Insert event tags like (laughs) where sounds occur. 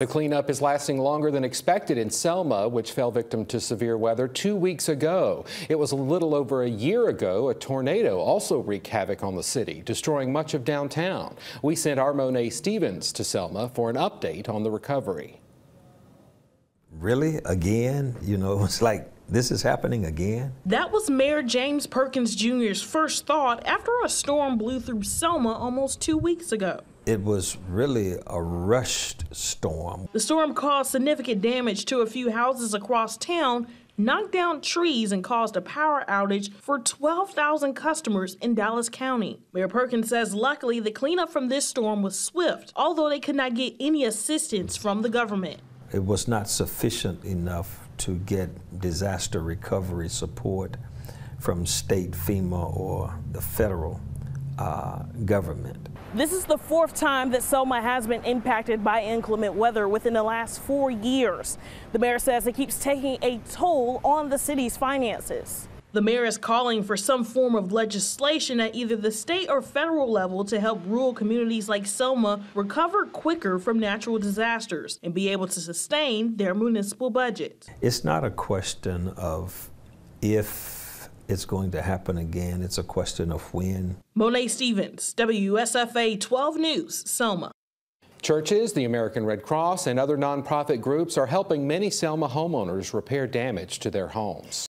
The cleanup is lasting longer than expected in Selma, which fell victim to severe weather two weeks ago. It was a little over a year ago a tornado also wreaked havoc on the city, destroying much of downtown. We sent our Monet Stevens to Selma for an update on the recovery. Really? Again? You know, (laughs) it's like this is happening again? That was Mayor James Perkins Jr.'s first thought after a storm blew through Selma almost two weeks ago. It was really a rushed storm. The storm caused significant damage to a few houses across town, knocked down trees, and caused a power outage for 12,000 customers in Dallas County. Mayor Perkins says luckily the cleanup from this storm was swift, although they could not get any assistance from the government. It was not sufficient enough to get disaster recovery support from state FEMA or the federal uh, government. This is the fourth time that Selma has been impacted by inclement weather within the last four years. The mayor says it keeps taking a toll on the city's finances. The mayor is calling for some form of legislation at either the state or federal level to help rural communities like Selma recover quicker from natural disasters and be able to sustain their municipal budget. It's not a question of if it's going to happen again. It's a question of when. Monet Stevens, WSFA 12 News, Selma. Churches, the American Red Cross, and other nonprofit groups are helping many Selma homeowners repair damage to their homes.